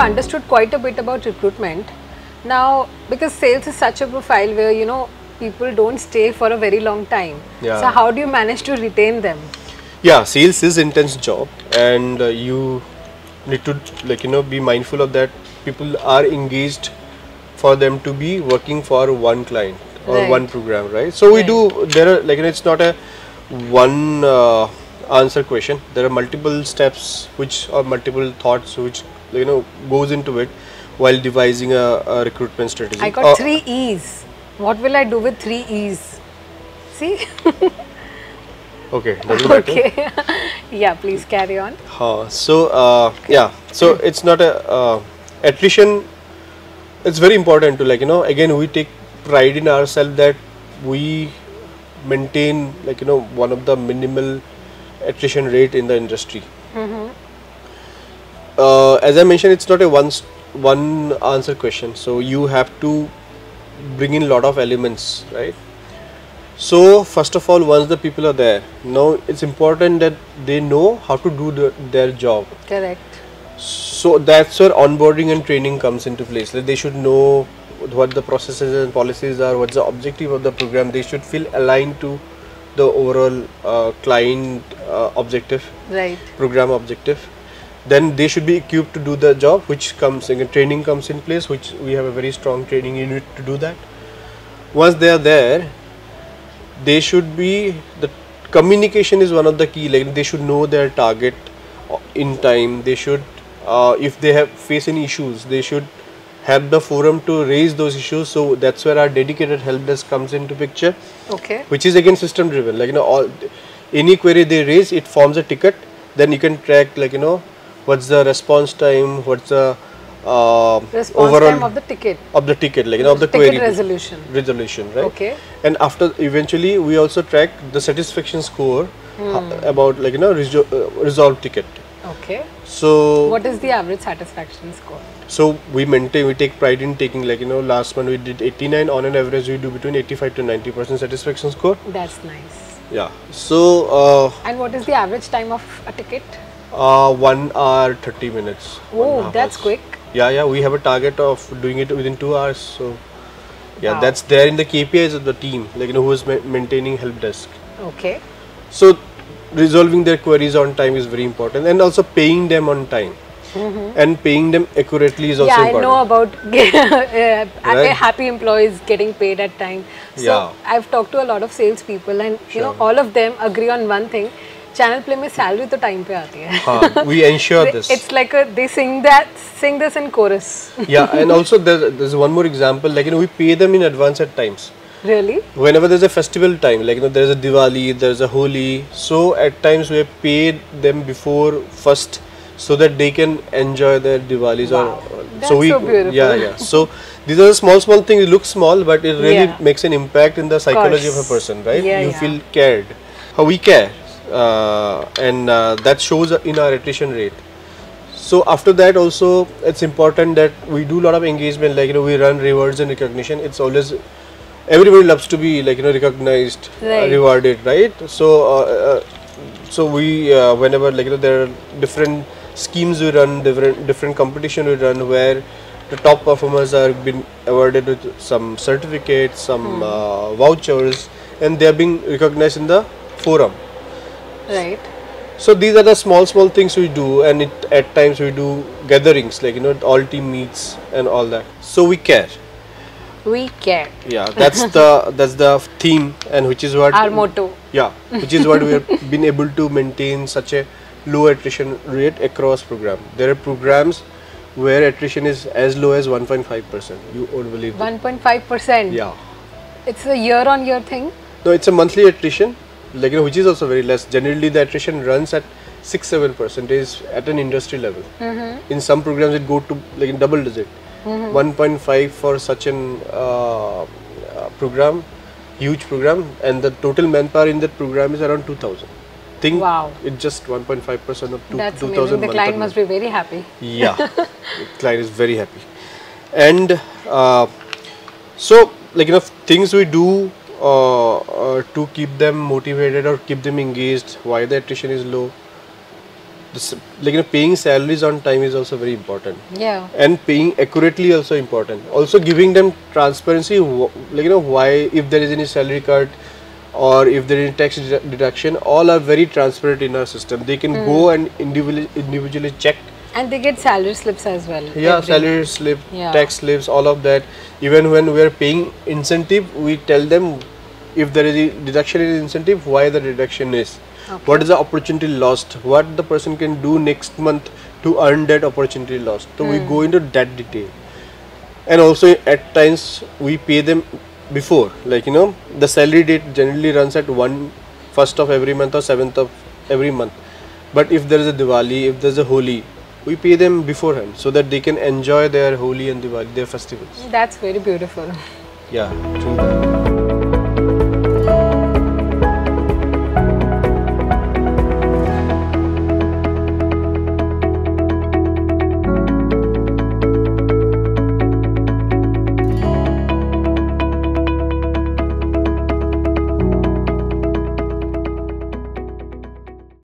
Understood quite a bit about recruitment. Now, because sales is such a profile where you know people don't stay for a very long time. Yeah. So how do you manage to retain them? yeah sales is intense job and uh, you need to like you know be mindful of that people are engaged for them to be working for one client or Right. one program right so we Right. do there are like you know, it's not a one uh, answer question there are multiple steps which or multiple thoughts which you know goes into it while devising a, a recruitment strategy I got Uh, three E's. What will I do with three E's? See? okay okay. yeah, please carry on. Huh. So uh, yeah, so it's not a uh, attrition. It's very important to like you know again we take pride in ourselves that we maintain like you know one of the minimal attrition rate in the industry. Uh, as I mentioned, it's not a one one answer question. So you have to bring in lot of elements, right? So first of all, once the people are there, now it's important that they know how to do the, their job. Correct. So that's where onboarding and training comes into place. Like they should know what the processes and policies are, what's the objective of the program. They should feel aligned to the overall uh, client uh, objective, Right. program objective. Then they should be equipped to do the job, which comes again training comes in place, which we have a very strong training unit to do that. Once they are there, they should be the communication is one of the key like they should know their target uh, in time they should uh, if they have face any issues they should have the forum to raise those issues so that's where our dedicated help desk comes into picture Okay. which is again system driven like you know all any query they raise it forms a ticket then you can track like you know what's the response time what's the uh, Response overall time of the ticket. of the ticket like you know of the Ticket query resolution. resolution right Okay. and after eventually we also track the satisfaction score uh, about like you know resol- uh, resolved ticket Okay. so What is the average satisfaction score? so we maintain we take pride in taking like you know last month we did 89 on an average we do between 85 to 90 percent satisfaction score That's nice. yeah so uh, And what is the average time of a ticket? uh, one hour 30 minutes Oh, that's hours. quick. yeah yeah we have a target of doing it within two hours so yeah Wow. that's there in the kpis of the team like you know who is ma- maintaining help desk Okay. So resolving their queries on time is very important and also paying them on time. Mm -hmm. And paying them accurately is also yeah, important. Yeah, I know about uh, right? happy employees getting paid at time. So yeah. I've talked to a lot of salespeople, and sure. you know, all of them agree on one thing: Channelplay में salary तो time पे आती है we ensure it's like like they sing that, sing this in chorus. Yeah, and also there's is one more example like you know we pay them in advance at really? Whenever there's a festival time, like you know, there's a Diwali, there's a Holi. So at times we have paid them before first, so that they can enjoy their Diwalis Wow. or. That's so we so beautiful. yeah yeah. So these are small small things. It looks small, but it really Yeah. makes an impact in the psychology of a person, right? Yeah, you yeah. feel cared. How we care, uh, and uh, that shows in our attrition rate. So after that also it's important that we do a lot of engagement like you know we run rewards and recognition. It's always everybody loves to be like you know recognized, Right. rewarded, right? So uh, uh, so we uh, whenever like you know there are different schemes we run, different different competition we run where the top performers are been awarded with some certificates, some uh, vouchers, and they are being recognized in the forum. Right. So these are the small small things we do, and it, at times we do gatherings like you know all team meets and all that. So we care. We care. Yeah, that's the that's the theme, and which is what Our motto. Yeah, which is what we have been able to maintain such a low attrition rate across program. There are programs where attrition is as low as 1.5 percent. You won't believe that. 1.5 percent. Yeah. It's a year-on-year thing. No, it's a monthly attrition, like you know, which is also very less. Generally, the attrition runs at six seven percent is at an industry level. Mm-hmm. In some programs, it go to like in double digit. 1.5 for such an uh, uh, program, huge program, and the total manpower in that program is around 2,000. Think Wow. it's just 1.5 percent of two, That's 2,000. amazing. The client must be very happy. Yeah, the client is very happy. And uh, so, like you know, things we do uh, uh, to keep them motivated or keep them engaged. Why the attrition is low? This, like you know, paying salaries on time is also very important. Yeah. and paying accurately also important. Also giving them transparency like you know why if there is any salary cut or if there is tax dedu- deduction all are very transparent in our system. They can go hmm. and individually individually check. And they get salary slips as well. yeah salary slip Yeah. tax slips all of that. Even when we are paying incentive we tell them if there is a deduction in incentive why the deduction is what is the opportunity lost? What the person can do next month to earn that opportunity lost? So we hmm. go into that detail. And also at times we pay them before. Like you know the salary date generally runs at one first of every month or seventh of every month. But if there is a diwali if there's a holi we pay them beforehand so that they can enjoy their holi and diwali their festivals. That's very beautiful. yeah true.